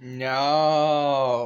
No.